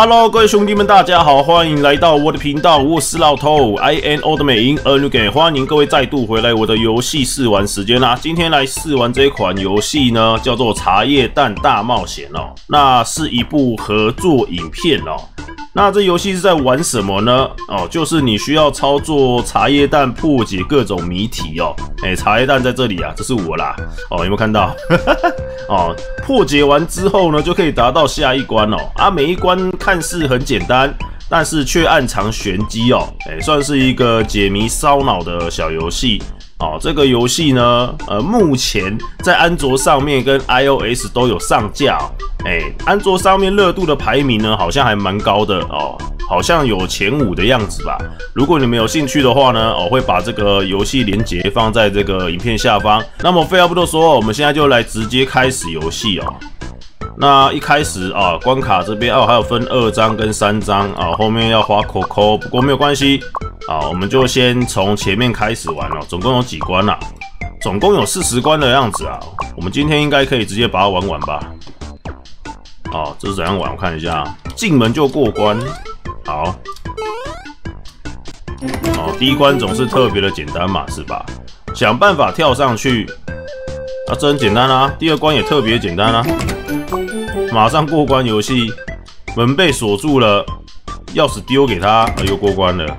Hello，各位兄弟们，大家好，欢迎来到我的频道，我是老头，I am old 美英 a n g 欢迎各位再度回来我的游戏试玩时间啦。今天来试玩这款游戏呢，叫做《茶叶蛋大冒险》哦，那是一部合作影片哦。那这游戏是在玩什么呢？哦，就是你需要操作茶叶蛋破解各种谜题哦。哎，茶叶蛋在这里啊，这是我啦。哦，有没有看到？哦，破解完之后呢，就可以达到下一关哦。啊，每一关看似很简单，但是却暗藏玄机哦。哎，算是一个解谜烧脑的小游戏。哦，这个游戏呢，呃，目前在安卓上面跟 iOS 都有上架。哎，安卓上面热度的排名呢，好像还蛮高的哦，好像有前五的样子吧。如果你们有兴趣的话呢，我会把这个游戏连接放在这个影片下方。那么废话不多说，我们现在就来直接开始游戏哦。那一开始啊，关卡这边哦，还有分二张跟三张啊，后面要花口口，不过没有关系。啊，我们就先从前面开始玩哦。总共有几关啊？总共有四十关的样子啊。我们今天应该可以直接把它玩完吧？哦，这是怎样玩？我看一下，进门就过关。好，哦，第一关总是特别的简单嘛，是吧？想办法跳上去。啊，这很简单啊。第二关也特别简单啊。马上过关，游戏门被锁住了。钥匙丢给他，又过关了。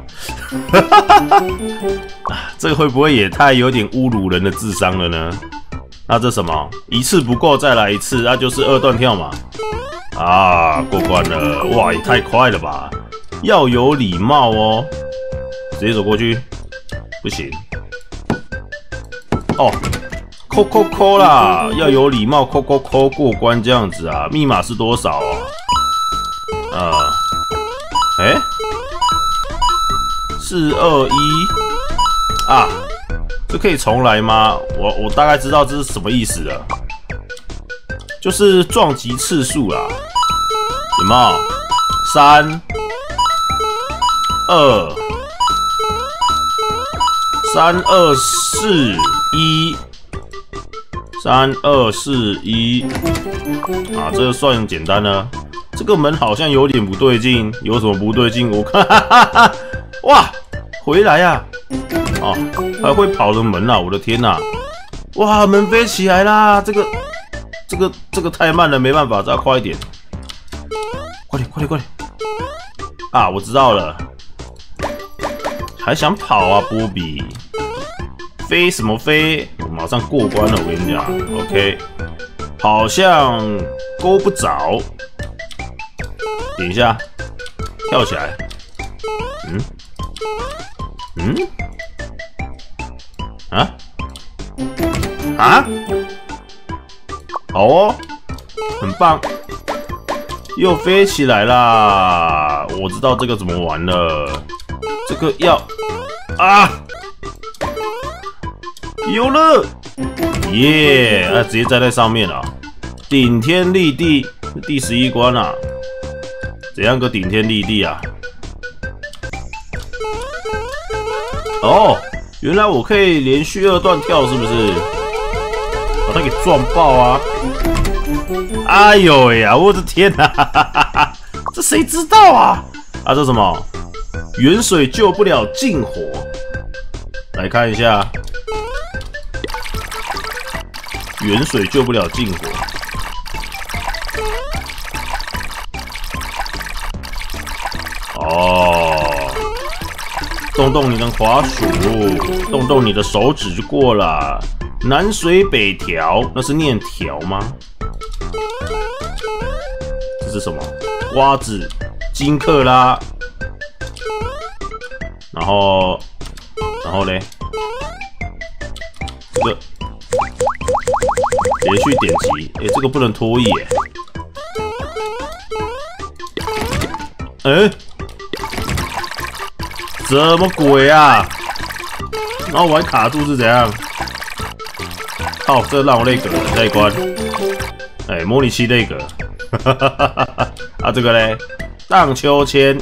这个会不会也太有点侮辱人的智商了呢？那这什么？一次不够再来一次，那就是二段跳嘛。啊，过关了！哇，也太快了吧！要有礼貌哦，直接走过去，不行。哦，扣扣扣啦！要有礼貌，扣扣扣过关这样子啊？密码是多少啊？啊。哎，四二一啊，这可以重来吗？我我大概知道这是什么意思了，就是撞击次数啦，有没有？三二三二四一，三二四一啊，这个算简单呢。这个门好像有点不对劲，有什么不对劲？我看，哇，回来呀！啊，还会跑的门啊！我的天哪！哇，门飞起来啦！这个，这个，这个太慢了，没办法，再快一点！快点，快点，快点！啊，我知道了，还想跑啊，波比？飞什么飞？上过关了，我跟你讲，OK，好像勾不着。等一下，跳起来。嗯？嗯？啊？啊！好哦，很棒，又飞起来啦！我知道这个怎么玩了，这个要啊，有了，耶！啊，直接站在上面了，顶天立地，第十一关了。怎样个顶天立地啊？哦，原来我可以连续二段跳，是不是？把它给撞爆啊！哎呦呀，我的天哪！这谁知道啊？啊，这什么？远水救不了近火。来看一下，远水救不了近火。哦，动动你的滑鼠，动动你的手指就过了。南水北调，那是念条吗？这是什么？瓜子，金克拉。然后，然后嘞，这个连续点击，哎，这个不能拖曳。哎。什么鬼啊！然后我还卡住是怎样？哦，这让我那个这一关，哎，模拟器那个，啊，这个嘞，荡秋千，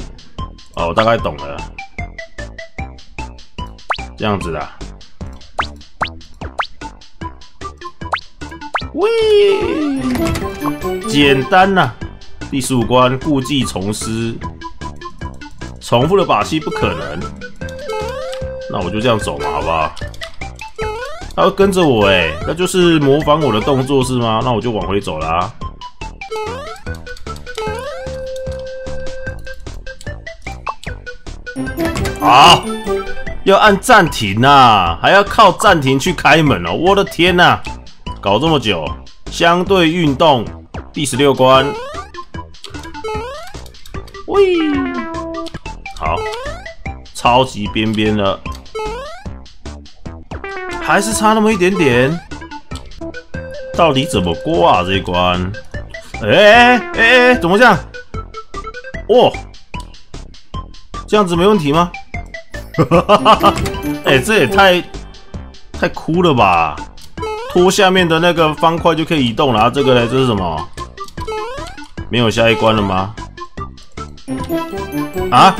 哦，我大概懂了，这样子的，喂，简单呐，第十五关故技重施，重复的把戏不可能。那我就这样走嘛，好不好？他会跟着我哎，那就是模仿我的动作是吗？那我就往回走啦。啊！要按暂停呐，还要靠暂停去开门哦！我的天呐，搞这么久，相对运动第十六关，喂，好，超级边边了，还是差那么一点点，到底怎么过啊这一关？哎哎哎，怎么这样？哇，这样子没问题吗？哈哈哈哈哎，这也太太酷了吧！拖下面的那个方块就可以移动了啊！这个呢，这是什么？没有下一关了吗？啊？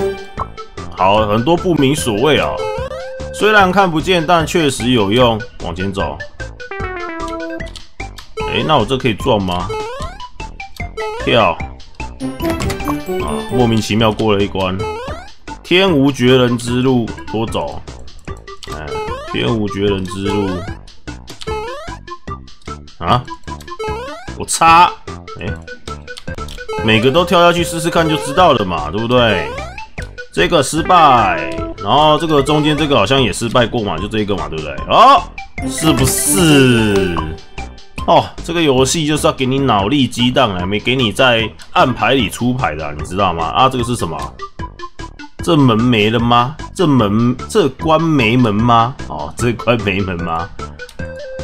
好，很多不明所谓啊。虽然看不见，但确实有用。往前走。哎，那我这可以撞吗？跳。啊，莫名其妙过了一关。天无绝人之路，拖走。哎，天无绝人之路。啊！我擦！哎，每个都跳下去试试看就知道了嘛，对不对？这个失败，然后这个中间这个好像也失败过嘛，就这个嘛，对不对？哦，是不是？哦，这个游戏就是要给你脑力激荡啊，没给你在暗牌里出牌的，你知道吗？啊，这个是什么？这门没了吗？这门这关没门吗？哦，这关没门吗？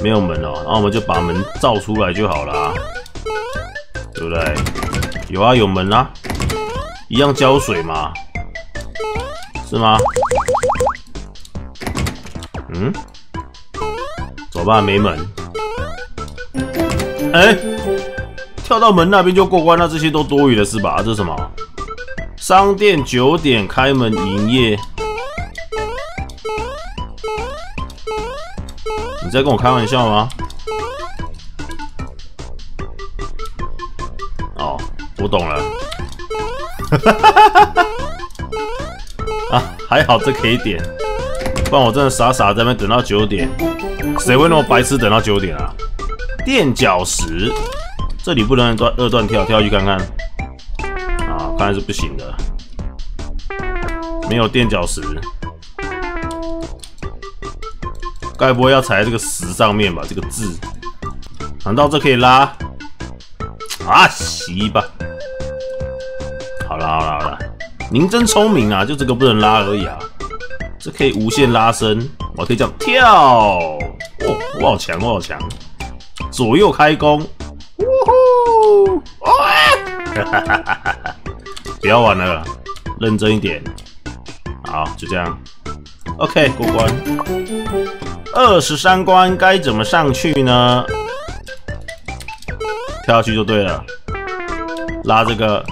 没有门哦，那我们就把门造出来就好了，对不对？有啊，有门啊，一样浇水嘛，是吗？嗯，走吧，没门。哎，跳到门那边就过关，那这些都多余的是吧？这是什么？商店九点开门营业，你在跟我开玩笑吗？哦，我懂了。啊，还好这可以点，不然我真的傻傻在那边等到九点。谁会那么白痴等到九点啊？垫脚石，这里不能断二段跳，跳去看看。啊看来是不行的，没有垫脚石，该不会要踩在这个石上面吧？这个字，难道这可以拉？啊，洗吧。好了好了好了，您真聪明啊！就这个不能拉而已啊，这可以无限拉伸，我可以这样跳。哦，我好强，我好强，左右开弓。呜呼！哈哈哈哈哈！不要玩了，认真一点。好，就这样。OK，过关。二十三关该怎么上去呢？跳下去就对了。拉这个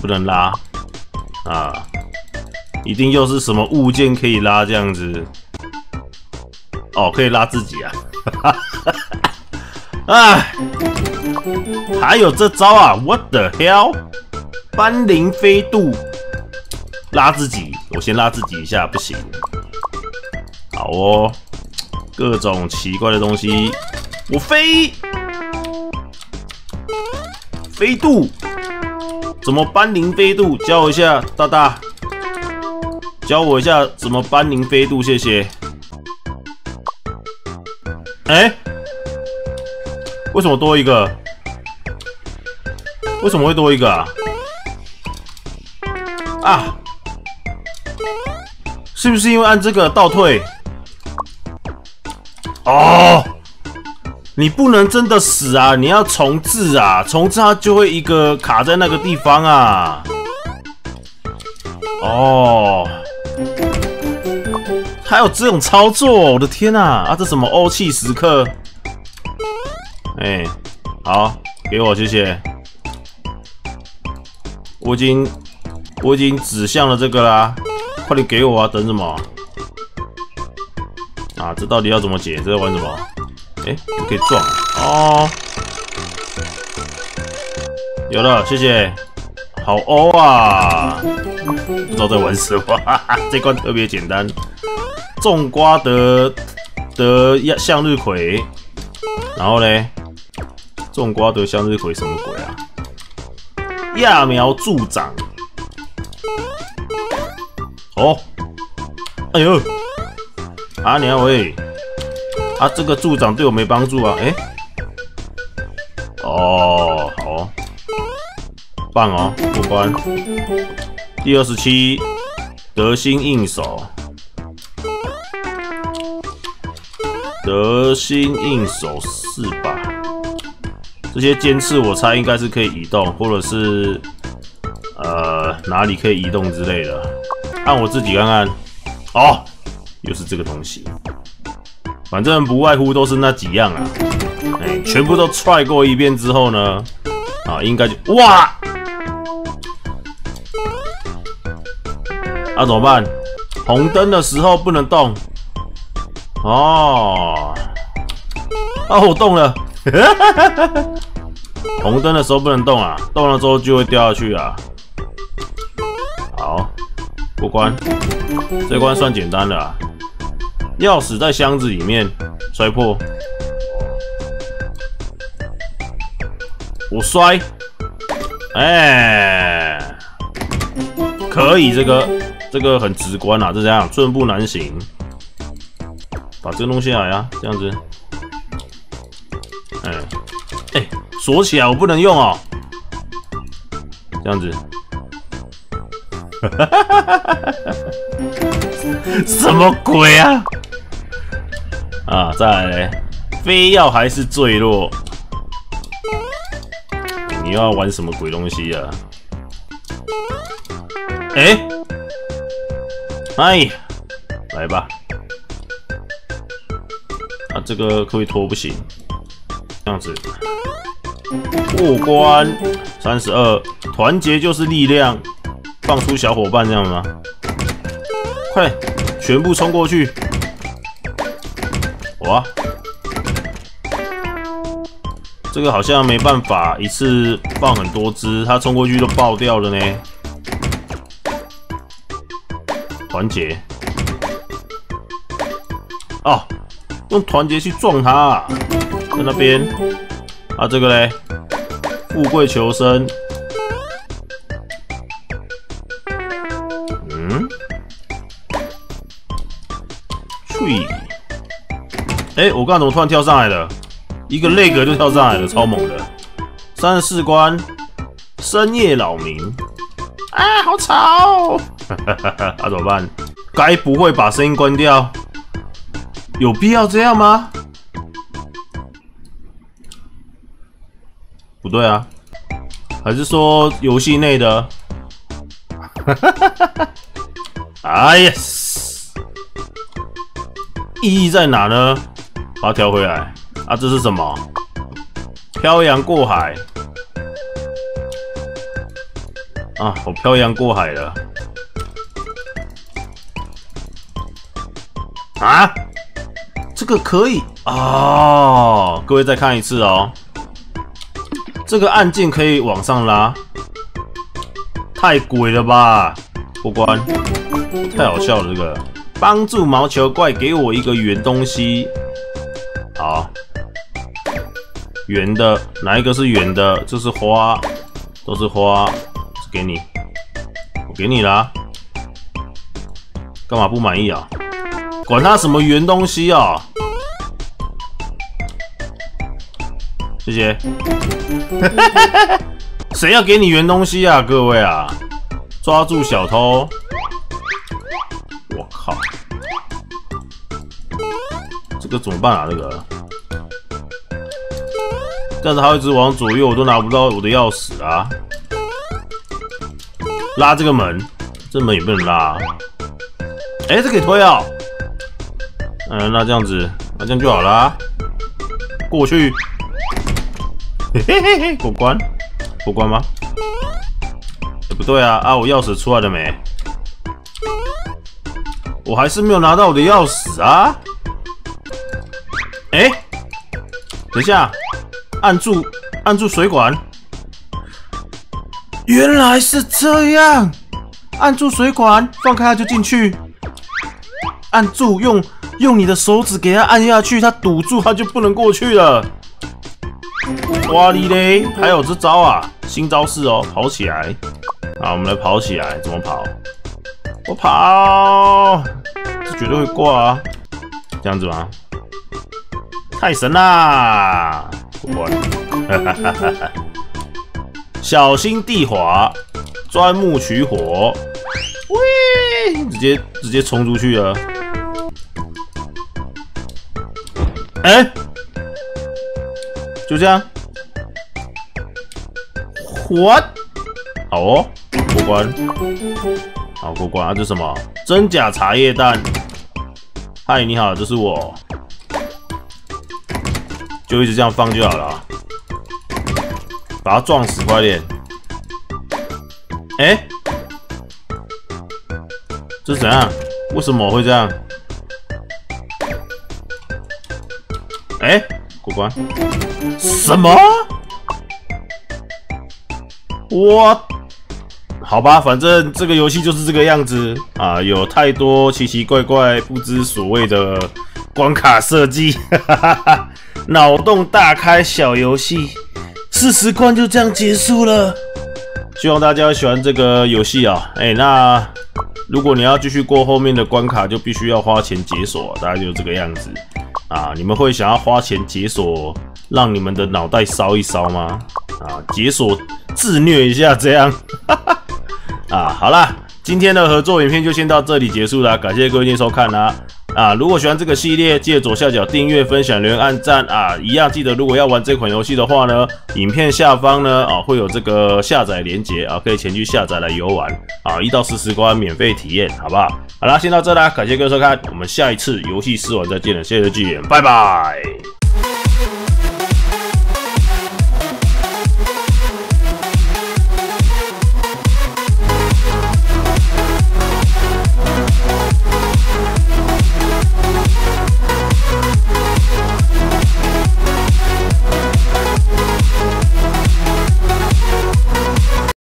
不能拉啊！一定又是什么物件可以拉这样子？哦，可以拉自己啊！哎，还有这招啊！What the hell？斑羚飞渡，拉自己，我先拉自己一下，不行。好哦，各种奇怪的东西，我飞，飞渡，怎么斑羚飞渡？教我一下，大大，教我一下怎么斑羚飞渡，谢谢。哎，为什么多一个？为什么会多一个啊？啊！是不是因为按这个倒退？哦，你不能真的死啊！你要重置啊！重置它就会一个卡在那个地方啊！哦，还有这种操作，我的天呐！啊，这什么欧气时刻？哎，好，给我谢谢。我已经。我已经指向了这个啦，快点给我啊！等什么？啊，这到底要怎么解？这在玩什么？哎，可以撞哦！有了，谢谢。好欧啊！不知道在玩什么，这关特别简单。种瓜得得向日葵，然后呢？种瓜得向日葵什么鬼啊？揠苗助长。哦，哎呦，啊娘喂！啊这个助长对我没帮助啊？哎，哦，好，棒哦，过关。第二十七，得心应手。得心应手是吧？这些尖刺我猜应该是可以移动，或者是呃哪里可以移动之类的。按我自己看看，哦，又是这个东西。反正不外乎都是那几样啊，哎，全部都踹过一遍之后呢，啊，应该就哇，那怎么办？红灯的时候不能动。哦，啊，我动了，红灯的时候不能动啊，动了之后就会掉下去啊。好，过关，这关算简单的，钥匙在箱子里面，摔破，我摔，哎，可以，这个这个很直观啊，就这样寸步难行。把这个弄下来啊，这样子，哎。哎，锁起来，我不能用哦，这样子，什么鬼啊？啊，再来，非要还是坠落？你要玩什么鬼东西啊？哎，哎，来吧。啊，这个可以拖不行，这样子过关三十二，团结就是力量，放出小伙伴这样吗？快，全部冲过去！哇，这个好像没办法一次放很多只，他冲过去都爆掉了呢。团结，哦。用团结去撞他，在那边啊，这个嘞，富贵求生，哎，我刚刚怎么突然跳上来了？一个内格就跳上来了，超猛的。三十四关，深夜扰民，啊，好吵，哈哈哈哈，那怎么办？该不会把声音关掉？有必要这样吗？不对啊，还是说游戏内的？哎呀，意义在哪呢？把它调回来啊！这是什么？漂洋过海啊！我漂洋过海了啊！这个可以哦，各位再看一次哦。这个按键可以往上拉，太鬼了吧！过关，太好笑了。这个帮助毛球怪给我一个圆东西，好，圆的哪一个是圆的？这是花，都是花，给你，我给你啦。干嘛不满意啊？管他什么圆东西啊！谢谢。谁要给你圆东西啊？各位啊，抓住小偷！我靠，这怎么办啊？这个，这样子他一直往左右，我都拿不到我的钥匙啊！拉这个门，这门也不能拉。哎，这可以推啊！嗯，那这样子，那这样就好啦。过去。嘿嘿嘿嘿，过关，过关吗？哎，不对啊！啊，我钥匙出来了没？我还是没有拿到我的钥匙啊！哎，等一下，按住，按住水管。原来是这样，按住水管，放开它就进去。按住，用用你的手指给它按下去，它堵住，它就不能过去了。哇哩嘞，还有这招啊，新招式哦，跑起来。好，我们来跑起来，怎么跑？我跑，这绝对会挂啊！这样子吗？太神啦！过来，小心地滑，钻木取火，喂，直接直接冲出去了。哎，就这样，活，好哦，过关，好过关啊！这什么？真假茶叶蛋？嗨，你好，这是我，就一直这样放就好了，把它撞死，快点！哎，这是怎样？为什么会这样？哎，过关？什么？我好吧，反正这个游戏就是这个样子啊，有太多奇奇怪怪、不知所谓的关卡设计，脑洞大开小游戏，四十关就这样结束了。希望大家喜欢这个游戏啊！哎，那如果你要继续过后面的关卡，就必须要花钱解锁，大概就是这个样子。啊，你们会想要花钱解锁，让你们的脑袋烧一烧吗？啊，解锁自虐一下这样。啊，好啦，今天的合作影片就先到这里结束了，感谢各位收看啦。啊，如果喜欢这个系列，记得左下角订阅、分享、留言、按赞啊！一样记得，如果要玩这款游戏的话呢，影片下方呢啊会有这个下载链接啊，可以前去下载来游玩啊，一到四十关免费体验，好不好？好啦，先到这啦，感谢各位收看，我们下一次游戏试玩再见了，谢谢巨眼，拜拜。